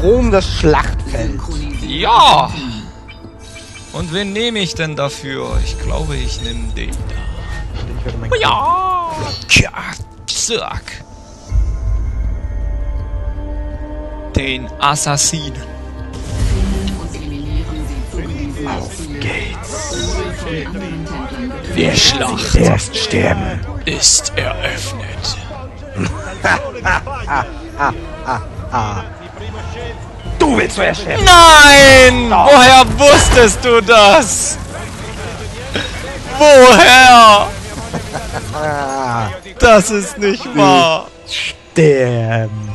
Chrom das Schlachtfeld. Ja! Und wen nehme ich denn dafür? Ich glaube, ich nehme den da. Ja! Tja, zack. Den Assassinen. Auf geht's. Die Schlacht Erst sterben. ist eröffnet. Du willst zuerst sterben. Nein! Woher wusstest du das? Woher? Das ist nicht wahr. Sterben.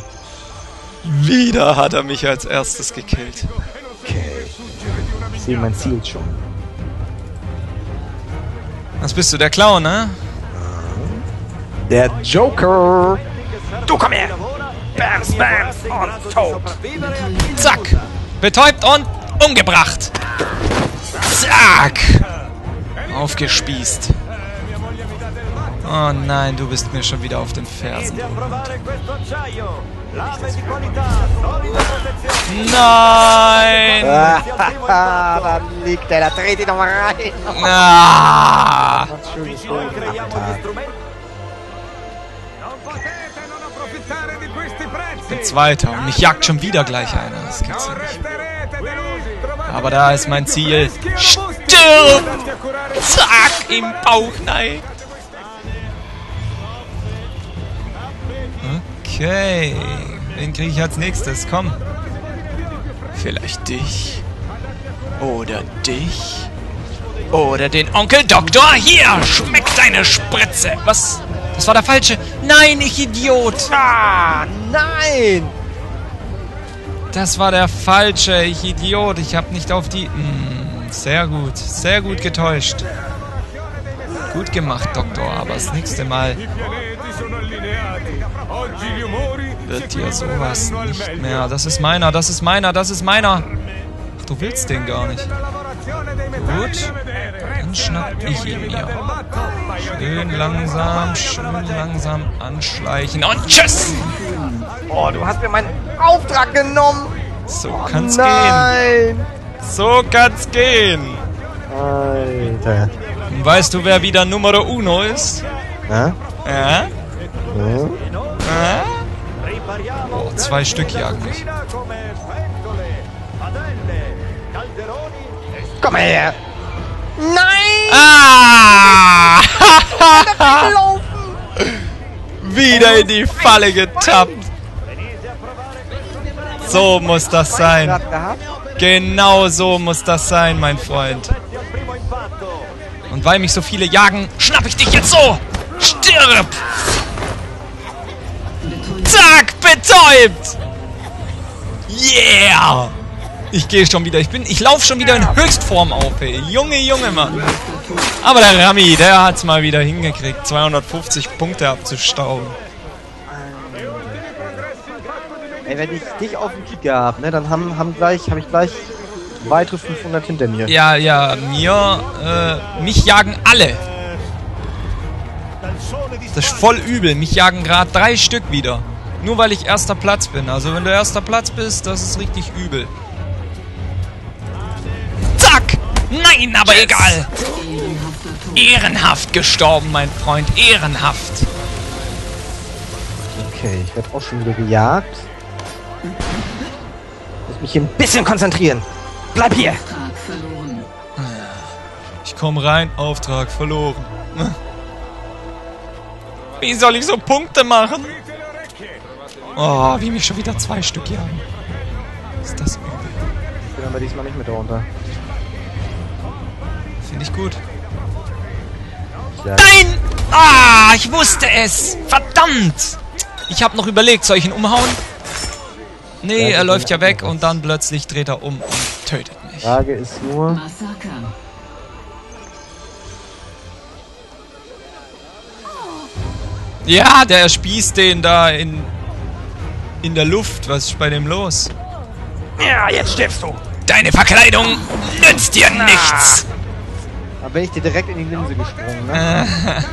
Wieder hat er mich als erstes gekillt. Okay. Ich sehe mein Ziel schon. Was bist du, der Clown, ne? Der Joker. Du komm her. Bams, bams und tot. Zack! Betäubt und umgebracht! Zack! Aufgespießt. Oh nein, du bist mir schon wieder auf den Fersen. Nein! da liegt er. Da dreht ihn nochmal rein. Ah! Bin Zweiter und mich jagt schon wieder gleich einer. Das gibt's ja nicht. Aber da ist mein Ziel. Stirb! Zack! Im Bauch, nein! Okay. Wen kriege ich als nächstes? Komm. Vielleicht dich. Oder dich. Oder den Onkel Doktor. Hier, schmeckt deine Spritze. Was? Das war der falsche. Nein, ich Idiot. Ah, nein. Das war der falsche. Ich Idiot. Ich habe nicht auf die... Hm, sehr gut. Sehr gut getäuscht. Gut gemacht, Doktor. Aber das nächste Mal wird dir sowas nicht mehr. Das ist meiner, das ist meiner, das ist meiner. Ach, du willst den gar nicht. Gut. Dann schnapp ich ihn mir. Schön langsam, schön langsam anschleichen. Und tschüss! Oh, du hast mir meinen Auftrag genommen. So kann's gehen. Nein. So kann's gehen. Alter. Weißt du, wer wieder Numero Uno ist? Na? Ja? Hm? Ja? Oh, zwei Stück jagen mich. Komm her. Nein. Ah! Wieder in die Falle getappt. So muss das sein. Genau so muss das sein, mein Freund. Und weil mich so viele jagen, schnapp ich dich jetzt so. Stirb! Zack, betäubt! Yeah! Ich gehe schon wieder, ich bin, ich laufe schon wieder in Höchstform auf, ey. Junge, Junge, Mann. Aber der Rami, der hat's mal wieder hingekriegt, 250 Punkte abzustauben. Ey, wenn ich dich auf dem Kicker hab, ne, dann haben, haben gleich, habe ich gleich weitere 500 hinter mir. Ja, ja, mir, äh, mich jagen alle. Das ist voll übel. Mich jagen gerade drei Stück wieder. Nur weil ich erster Platz bin. Also wenn du erster Platz bist, das ist richtig übel. Zack! Nein, aber egal. Ehrenhaft gestorben, mein Freund. Ehrenhaft. Okay, ich werde auch schon wieder gejagt. Muss mich hier ein bisschen konzentrieren. Bleib hier. Ich komm rein, Auftrag verloren. Wie soll ich so Punkte machen? Oh, wie mich schon wieder zwei Stück jagen. Ist das übel. Ich bin aber diesmal nicht mit darunter. Finde ich gut. Ja. Nein! Ah, ich wusste es! Verdammt! Ich habe noch überlegt, soll ich ihn umhauen? Nee, Ja, er läuft ja weg und dann plötzlich dreht er um und tötet mich. Frage ist nur, Massaker. Ja, der spießt den da in, in der Luft. Was ist bei dem los? ja, jetzt stirbst du. Deine Verkleidung nützt dir nichts! Da bin ich dir direkt in die Linse gesprungen, ne?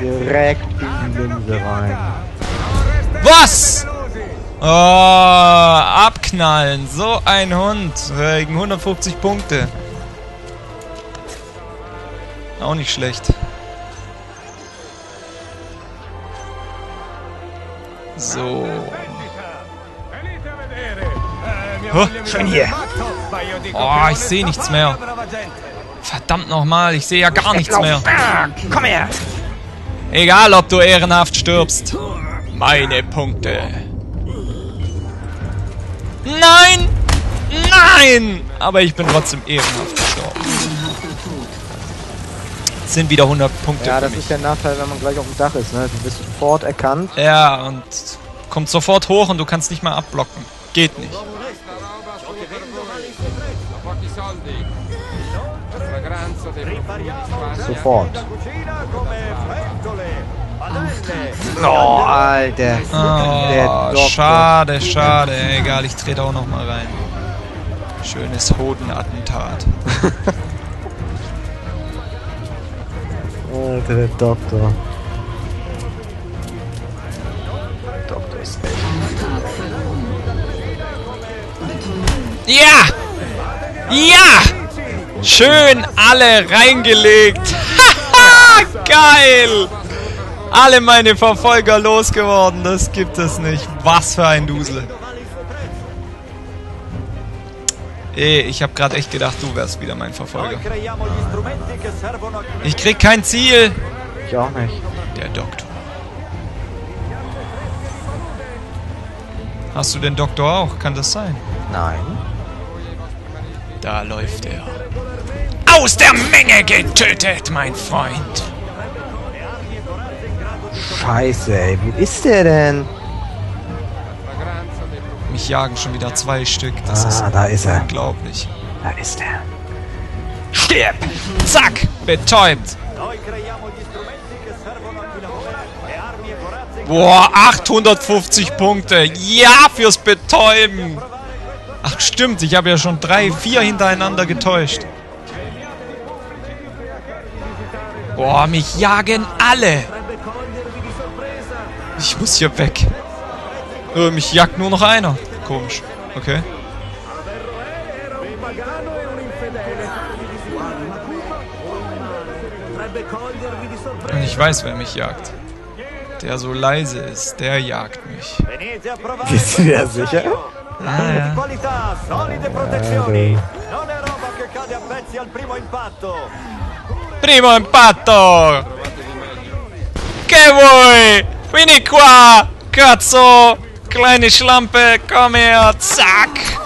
direkt in die Linse rein. Was? Oh, abknallen. So ein Hund. Wegen 150 Punkte. Auch nicht schlecht. So. Huh? Schön hier. Oh, ich sehe nichts mehr. Verdammt nochmal, ich sehe ja gar nichts mehr. Komm her. Egal, ob du ehrenhaft stirbst. Meine Punkte. Nein! Nein! Aber ich bin trotzdem ehrenhaft gestorben. Das sind wieder 100 Punkte Ja, für das mich. ist der Nachteil, wenn man gleich auf dem Dach ist. Ne? Du wirst sofort erkannt. Ja, und kommt sofort hoch und du kannst nicht mal abblocken. Geht nicht. Sofort. Oh, Alter. Der Oh, schade, schade. Egal, ich trete auch noch mal rein. Schönes Hodenattentat. Alter, der Doktor. Doktor ist echt. Ja! Ja! Schön alle reingelegt. Haha, geil! Alle meine Verfolger losgeworden. Das gibt es nicht. Was für ein Dusel. Ey, ich habe gerade echt gedacht, du wärst wieder mein Verfolger. Ich krieg kein Ziel. Ich auch nicht. Der Doktor. Hast du den Doktor auch? Kann das sein? Nein. Da läuft er. Aus der Menge getötet, mein Freund. Scheiße, ey. Wo ist der denn? Mich jagen schon wieder zwei Stück. Das ist Ah, da ist er. unglaublich. Da ist er. Stirb! Zack! Betäubt! Boah, 850 Punkte. Ja, fürs Betäuben. Ach, stimmt. Ich habe ja schon drei, vier hintereinander getäuscht. Boah, mich jagen alle. Ich muss hier weg. Äh, mich jagt nur noch einer. Komisch. Okay. Und ich weiß, wer mich jagt. Der so leise ist, der jagt mich. Bist du dir sicher? Ah, ja. Qualità, primo impatto. Che vuoi? Vieni qua! Cazzo! Kleine Schlampe, komm her! Zack!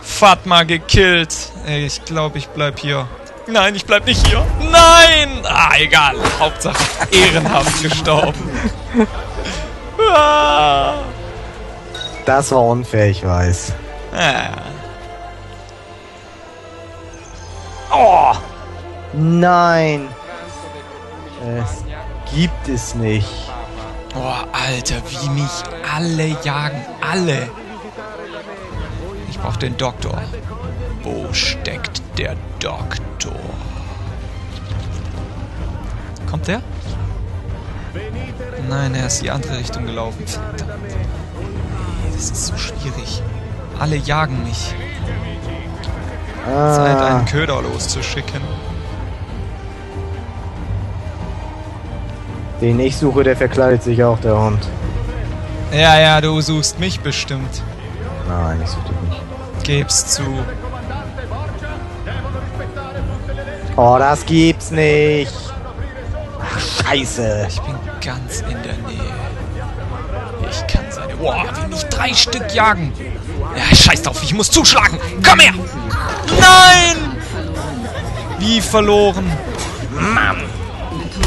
Fatma gekillt. Ey, ich glaube, ich bleib hier. Nein, ich bleib nicht hier. Nein! Ah, egal. Hauptsache ehrenhaft gestorben. Ah. Das war unfair, ich weiß. Ah. Nein! Es gibt es nicht. Boah, Alter, wie mich alle jagen. Alle. Ich brauch den Doktor. Wo steckt der Doktor? Kommt der? Nein, er ist die andere Richtung gelaufen. Verdammt. Das ist so schwierig. Alle jagen mich. Zeit, Ah, einen Köder loszuschicken. Den ich suche, der verkleidet sich auch, der Hund. Ja, ja, du suchst mich bestimmt. Nein, ich suche dich nicht. Geb's zu. Oh, das gibt's nicht. Ach, scheiße. Ich bin ganz in der Nähe. Ich kann seine. Boah, wie mich drei Stück jagen. Ja, scheiß drauf, ich muss zuschlagen. Komm her! Nein! Wie verloren. Mann!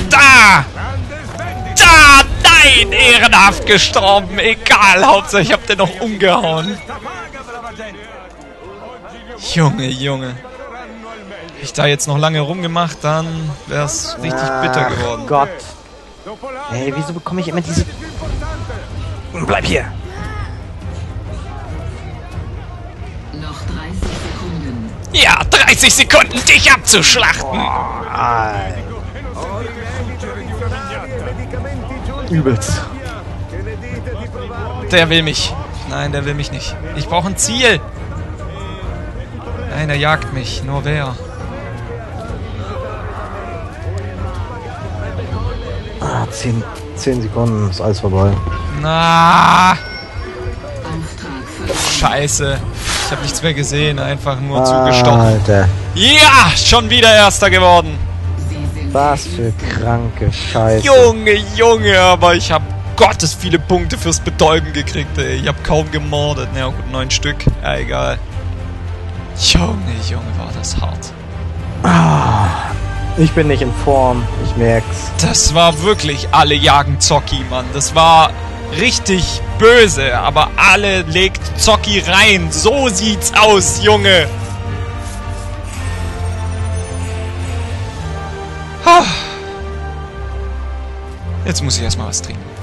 Da! Nein! Ehrenhaft gestorben. Egal, Hauptsache ich hab den noch umgehauen. Junge, Junge. Hätte ich da jetzt noch lange rumgemacht, dann wär's richtig bitter Ach geworden. Gott. Ey, wieso bekomme ich immer diese... Bleib hier. Noch 30 Sekunden. Ja, 30 Sekunden, dich abzuschlachten. Alter. Übelst. Der will mich. Nein, der will mich nicht. Ich brauche ein Ziel. Nein, er jagt mich. Nur wer? Ah, 10, 10 Sekunden ist alles vorbei. Na, scheiße. Ich habe nichts mehr gesehen, einfach nur zugestochen. Alter, Ja, schon wieder Erster geworden. Was für kranke Scheiße. Junge, Junge, aber ich habe Gottes viele Punkte fürs Betäuben gekriegt, ey. Ich habe kaum gemordet. Na ja, gut, neun Stück. Ja, egal. Junge, Junge, war das hart. Ich bin nicht in Form, ich merk's. Das war wirklich alle jagen Zocki, Mann. Das war richtig böse, aber alle legt Zocki rein. So sieht's aus, Junge. Jetzt muss ich erstmal was trinken.